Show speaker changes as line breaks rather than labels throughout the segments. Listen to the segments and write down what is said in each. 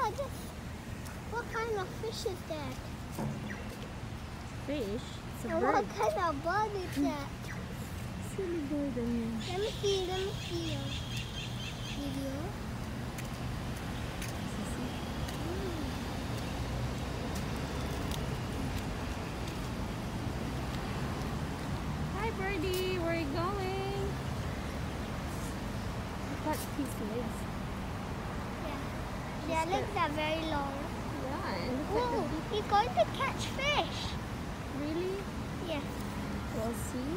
Just what kind of fish is that?
Fish? It's
And
bird.
what kind of bird is hmm. that?
Silly bird and
Let me see, let me see your video.
Hi birdie, where are you going? Look at his legs.
Yeah. Their legs are very long.
Yeah, and look
Whoa,
at the
he's going to catch fish.
Really?
Yes.
We'll see.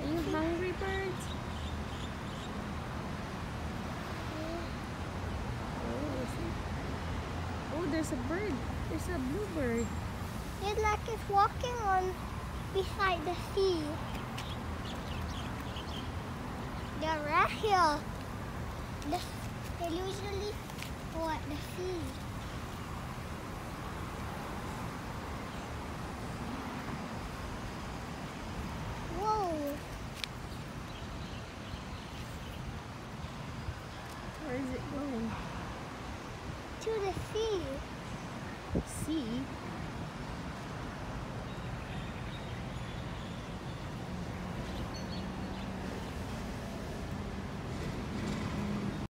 Are you hungry, bird? Oh. Oh, there's a bird. There's a bluebird.
It's like it's walking on beside the sea. They're right here. The, they usually at the sea. Whoa.
Where is it going?
To the sea.
See?